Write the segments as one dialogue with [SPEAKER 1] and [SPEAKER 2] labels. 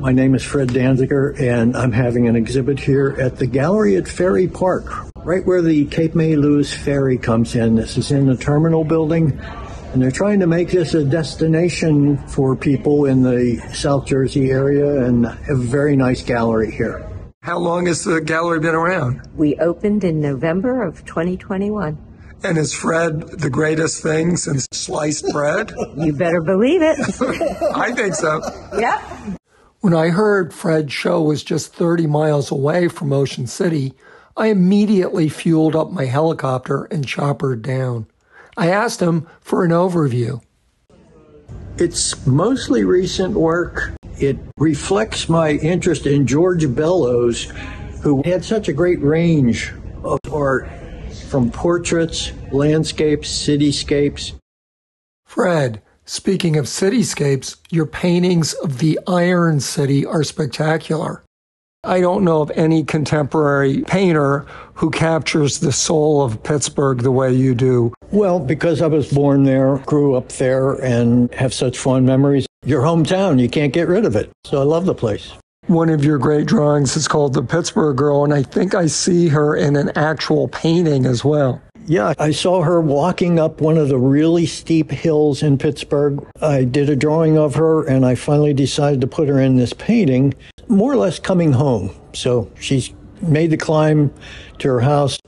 [SPEAKER 1] My name is Fred Danziger, and I'm having an exhibit here at the gallery at Ferry Park, right where the Cape May Lewes ferry comes in. This is in the terminal building, and they're trying to make this a destination for people in the South Jersey area and have a very nice gallery here.
[SPEAKER 2] How long has the gallery been around?
[SPEAKER 3] We opened in November of 2021.
[SPEAKER 2] And is Fred the greatest thing since sliced bread?
[SPEAKER 3] You better believe it.
[SPEAKER 2] I think so.
[SPEAKER 3] Yep.
[SPEAKER 4] When I heard Fred's show was just 30 miles away from Ocean City, I immediately fueled up my helicopter and choppered down. I asked him for an overview.
[SPEAKER 1] It's mostly recent work. It reflects my interest in George Bellows, who had such a great range of art from portraits, landscapes, cityscapes.
[SPEAKER 4] Fred, speaking of cityscapes, your paintings of the Iron City are spectacular. I don't know of any contemporary painter who captures the soul of Pittsburgh the way you do.
[SPEAKER 1] Well, because I was born there, grew up there, and have such fond memories. Your hometown, you can't get rid of it. So I love the place.
[SPEAKER 4] One of your great drawings is called The Pittsburgh Girl, and I think I see her in an actual painting as well.
[SPEAKER 1] Yeah, I saw her walking up one of the really steep hills in Pittsburgh. I did a drawing of her and I finally decided to put her in this painting, more or less coming home. So she's made the climb to her house.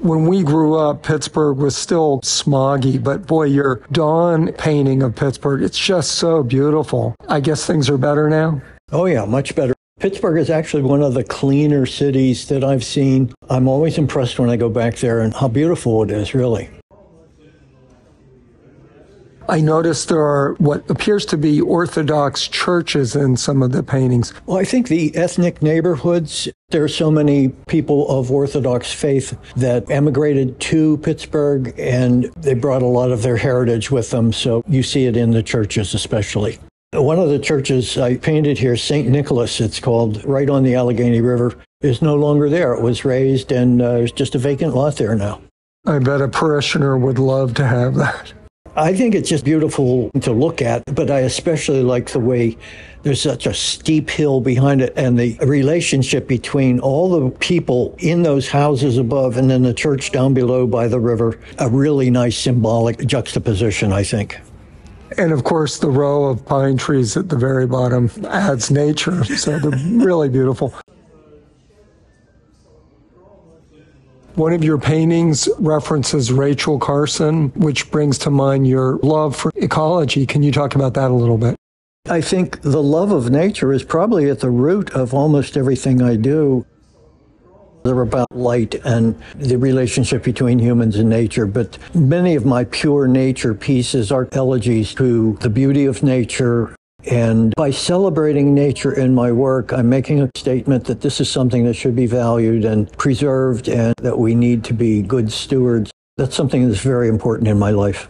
[SPEAKER 4] When we grew up, Pittsburgh was still smoggy, but boy, your dawn painting of Pittsburgh, it's just so beautiful. I guess things are better now.
[SPEAKER 1] Oh, yeah, much better. Pittsburgh is actually one of the cleaner cities that I've seen. I'm always impressed when I go back there and how beautiful it is, really.
[SPEAKER 4] I noticed there are what appears to be Orthodox churches in some of the paintings.
[SPEAKER 1] Well, I think the ethnic neighborhoods, there are so many people of Orthodox faith that emigrated to Pittsburgh and they brought a lot of their heritage with them. So you see it in the churches, especially. One of the churches I painted here, St. Nicholas, it's called, right on the Allegheny River, is no longer there. It was razed and uh, there's just a vacant lot there now.
[SPEAKER 4] I bet a parishioner would love to have that.
[SPEAKER 1] I think it's just beautiful to look at, but I especially like the way there's such a steep hill behind it and the relationship between all the people in those houses above and then the church down below by the river. A really nice symbolic juxtaposition, I think.
[SPEAKER 4] And of course, the row of pine trees at the very bottom adds nature. So they're really beautiful. One of your paintings references Rachel Carson, which brings to mind your love for ecology. Can you talk about that a little bit?
[SPEAKER 1] I think the love of nature is probably at the root of almost everything I do. They're about light and the relationship between humans and nature, but many of my pure nature pieces are elegies to the beauty of nature, and by celebrating nature in my work, I'm making a statement that this is something that should be valued and preserved and that we need to be good stewards. That's something that's very important in my life.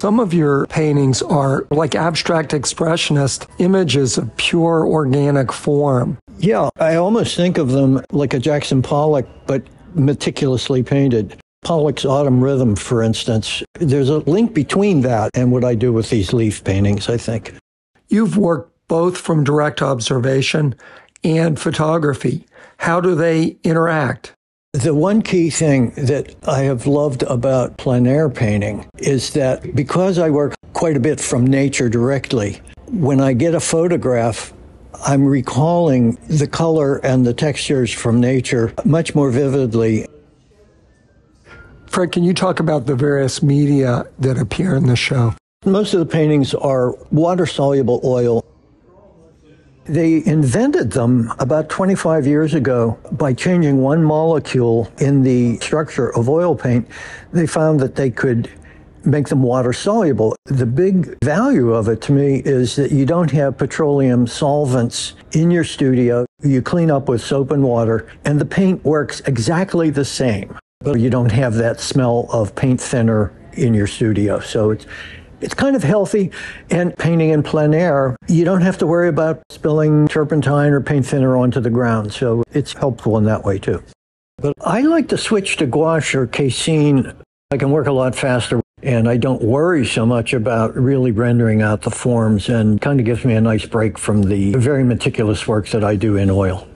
[SPEAKER 4] Some of your paintings are like abstract expressionist images of pure organic form.
[SPEAKER 1] Yeah, I almost think of them like a Jackson Pollock, but meticulously painted. Pollock's Autumn Rhythm, for instance, there's a link between that and what I do with these leaf paintings, I think.
[SPEAKER 4] You've worked both from direct observation and photography. How do they interact?
[SPEAKER 1] The one key thing that I have loved about plein air painting is that because I work quite a bit from nature directly, when I get a photograph, I'm recalling the color and the textures from nature much more vividly.
[SPEAKER 4] Fred, can you talk about the various media that appear in the show?
[SPEAKER 1] Most of the paintings are water soluble oil. They invented them about 25 years ago by changing one molecule in the structure of oil paint. They found that they could make them water soluble. The big value of it to me is that you don't have petroleum solvents in your studio. You clean up with soap and water, and the paint works exactly the same but you don't have that smell of paint thinner in your studio. So it's it's kind of healthy. And painting in plein air, you don't have to worry about spilling turpentine or paint thinner onto the ground. So it's helpful in that way too. But I like to switch to gouache or casein. I can work a lot faster. And I don't worry so much about really rendering out the forms and kind of gives me a nice break from the very meticulous work that I do in oil.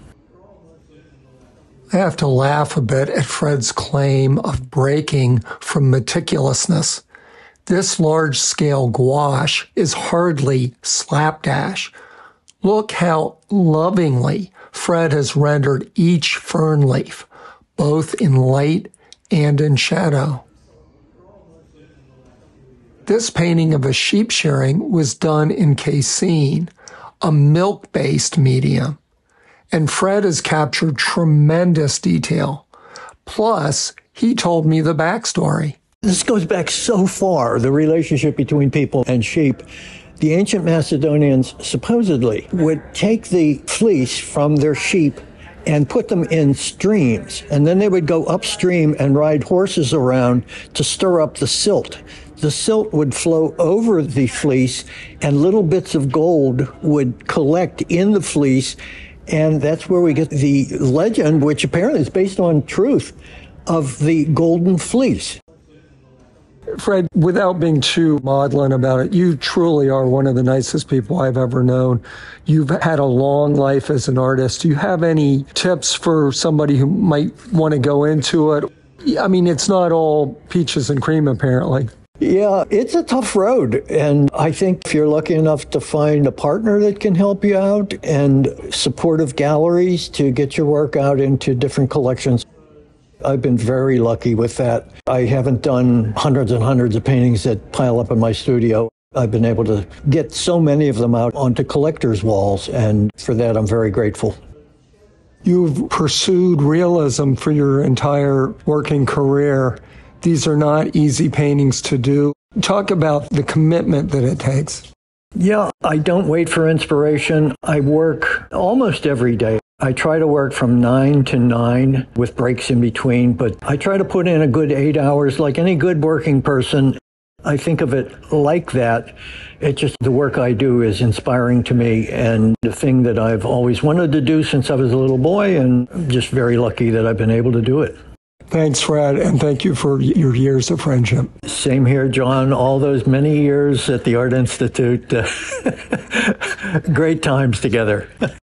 [SPEAKER 4] I have to laugh a bit at Fred's claim of breaking from meticulousness. This large scale gouache is hardly slapdash. Look how lovingly Fred has rendered each fern leaf, both in light and in shadow. This painting of a sheep shearing was done in casein, a milk based medium. And Fred has captured tremendous detail. Plus, he told me the backstory.
[SPEAKER 1] This goes back so far, the relationship between people and sheep. The ancient Macedonians supposedly would take the fleece from their sheep and put them in streams. And then they would go upstream and ride horses around to stir up the silt the silt would flow over the fleece and little bits of gold would collect in the fleece. And that's where we get the legend, which apparently is based on truth, of the golden fleece.
[SPEAKER 4] Fred, without being too maudlin about it, you truly are one of the nicest people I've ever known. You've had a long life as an artist. Do you have any tips for somebody who might want to go into it? I mean, it's not all peaches and cream, apparently.
[SPEAKER 1] Yeah, it's a tough road. And I think if you're lucky enough to find a partner that can help you out and supportive galleries to get your work out into different collections, I've been very lucky with that. I haven't done hundreds and hundreds of paintings that pile up in my studio. I've been able to get so many of them out onto collectors' walls, and for that, I'm very grateful.
[SPEAKER 4] You've pursued realism for your entire working career. These are not easy paintings to do. Talk about the commitment that it takes.
[SPEAKER 1] Yeah, I don't wait for inspiration. I work almost every day. I try to work from nine to nine with breaks in between, but I try to put in a good eight hours like any good working person. I think of it like that. It just, the work I do is inspiring to me and the thing that I've always wanted to do since I was a little boy, and I'm just very lucky that I've been able to do it.
[SPEAKER 4] Thanks, Fred, and thank you for your years of friendship.
[SPEAKER 1] Same here, John. All those many years at the Art Institute. Great times together.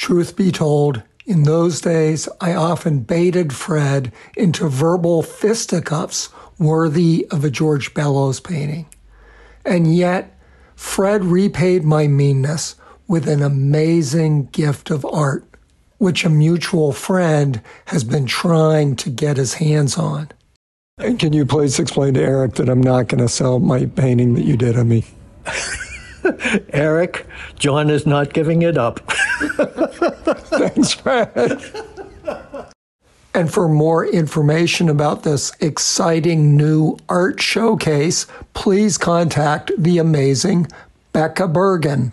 [SPEAKER 4] Truth be told, in those days, I often baited Fred into verbal fisticuffs worthy of a George Bellows painting. And yet, Fred repaid my meanness with an amazing gift of art which a mutual friend has been trying to get his hands on. And can you please explain to Eric that I'm not going to sell my painting that you did of me?
[SPEAKER 1] Eric, John is not giving it up.
[SPEAKER 4] Thanks, Fred. And for more information about this exciting new art showcase, please contact the amazing Becca Bergen.